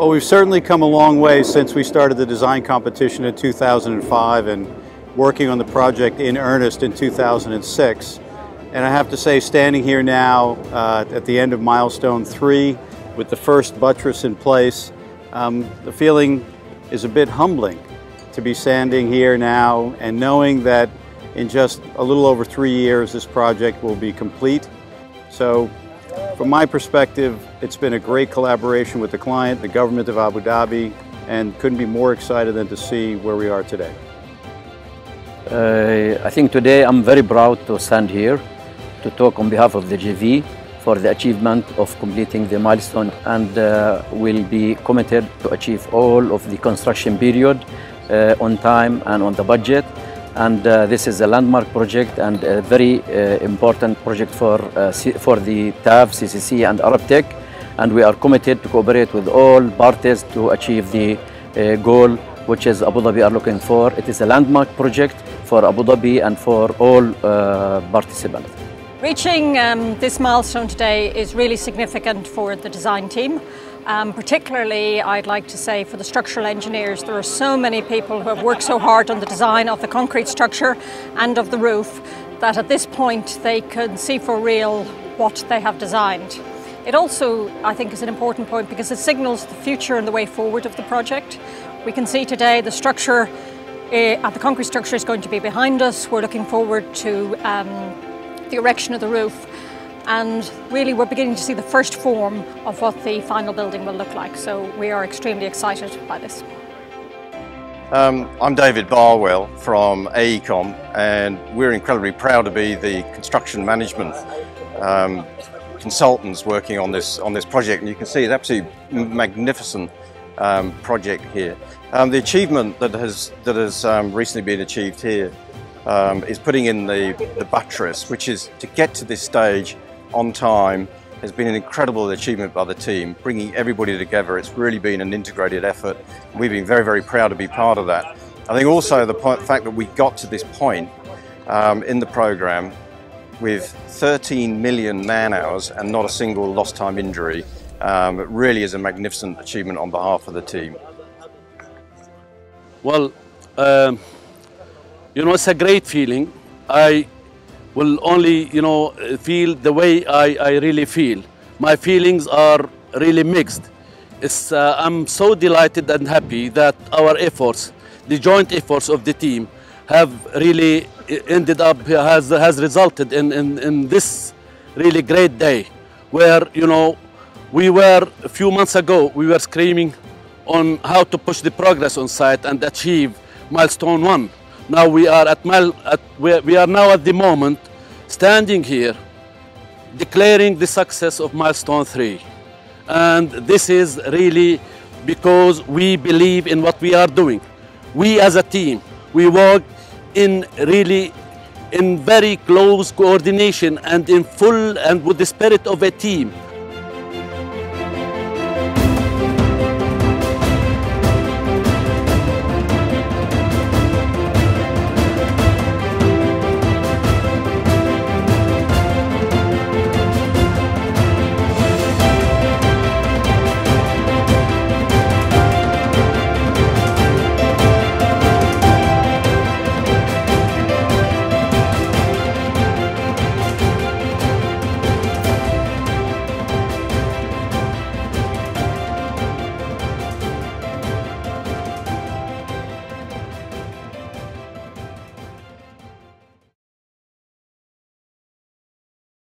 Well, we've certainly come a long way since we started the design competition in 2005 and working on the project in earnest in 2006. And I have to say, standing here now uh, at the end of milestone three with the first buttress in place, um, the feeling is a bit humbling to be standing here now and knowing that in just a little over three years this project will be complete. So from my perspective, it's been a great collaboration with the client, the government of Abu Dhabi, and couldn't be more excited than to see where we are today. Uh, I think today I'm very proud to stand here to talk on behalf of the JV for the achievement of completing the milestone and uh, will be committed to achieve all of the construction period uh, on time and on the budget and uh, this is a landmark project and a very uh, important project for, uh, for the TAV, CCC and Arabtec and we are committed to cooperate with all parties to achieve the uh, goal which is Abu Dhabi are looking for. It is a landmark project for Abu Dhabi and for all uh, participants. Reaching um, this milestone today is really significant for the design team. Um, particularly, I'd like to say for the structural engineers, there are so many people who have worked so hard on the design of the concrete structure and of the roof that at this point they can see for real what they have designed. It also, I think, is an important point because it signals the future and the way forward of the project. We can see today the structure, uh, the concrete structure is going to be behind us. We're looking forward to um, the erection of the roof and really we're beginning to see the first form of what the final building will look like. So we are extremely excited by this. Um, I'm David Barwell from AECOM and we're incredibly proud to be the construction management um, consultants working on this on this project and you can see it's absolutely magnificent um, project here. Um, the achievement that has that has um, recently been achieved here um, is putting in the, the buttress which is to get to this stage on time has been an incredible achievement by the team, bringing everybody together. It's really been an integrated effort. We've been very, very proud to be part of that. I think also the point, fact that we got to this point um, in the program with 13 million man hours and not a single lost time injury um, really is a magnificent achievement on behalf of the team. Well, um, you know, it's a great feeling. I will only, you know, feel the way I, I really feel. My feelings are really mixed. Uh, I'm so delighted and happy that our efforts, the joint efforts of the team, have really ended up, has, has resulted in, in, in this really great day where, you know, we were, a few months ago, we were screaming on how to push the progress on site and achieve milestone one. Now we are at, mile, at we are now at the moment standing here declaring the success of milestone three. And this is really because we believe in what we are doing. We as a team, we work in really in very close coordination and in full and with the spirit of a team